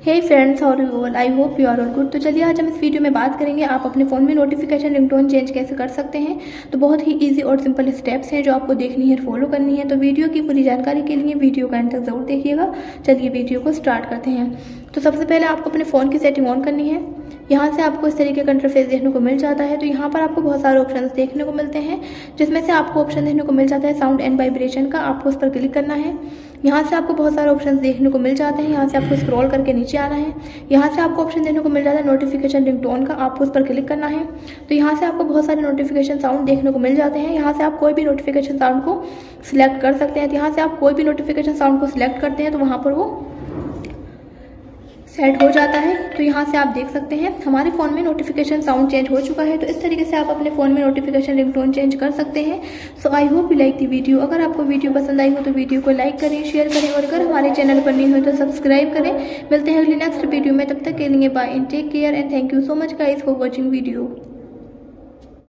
हे friends और all I hope you are all good तो चलिए आज हम इस वीडियो में बात करेंगे, आप अपने फ़ोन में नोटिफिकेशन रिंगटोन चेंज कैसे कर सकते हैं? तो बहुत ही इजी और सिंपल स्टेप्स हैं जो आपको देखनी है फॉलो करनी है। तो वीडियो की पूरी जानकारी के लिए वीडियो का एंड तक ज़रूर देखिएगा। चलिए वीडियो को स्टार्ट करते हैं। तो सबसे पहले आपको अपने फ़ोन की सेटिंग ऑन करनी है। यहाँ से आपको इस तरीके का इंटरफेस देखने को मिल जाता है। तो यहाँ पर आपको बहुत सारे ऑप्शन देखने को मिलते हैं, जिसमें से आपको ऑप्शन देखने को मिल जाता है साउंड एंड वाइब्रेशन का। आपको उस पर क्लिक करना है। यहाँ से आपको बहुत सारे ऑप्शन देखने को मिल जाते हैं। यहाँ से आपको स्क्रॉल करके नीचे आना है। यहाँ से आपको ऑप्शन देखने को मिल जाता है नोटिफिकेशन रिंगटोन का। आपको उस पर क्लिक करना है। तो यहाँ से आपको बहुत सारे नोटिफिकेशन साउंड देखने को मिल जाते हैं। यहाँ से आप कोई भी नोटिफिकेशन साउंड को सिलेक्ट कर सकते हैं। तो यहाँ से आप कोई भी नोटिफिकेशन साउंड को सिलेक्ट करते हैं तो वहाँ पर वो सेट हो जाता है तो यहाँ से आप देख सकते हैं, हमारे फ़ोन में नोटिफिकेशन साउंड चेंज हो चुका है तो इस तरीके से आप अपने फ़ोन में नोटिफिकेशन रिंगटोन चेंज कर सकते हैं। So I hope you like the video अगर आपको वीडियो पसंद आई हो तो वीडियो को लाइक करें शेयर करें, और अगर हमारे चैनल पर नहीं हो तो सब्सक्राइब करें। मिलते हैं अगली नेक्स्ट वीडियो में, तब तक के लिए bye and take care and thank you so much guys for watching video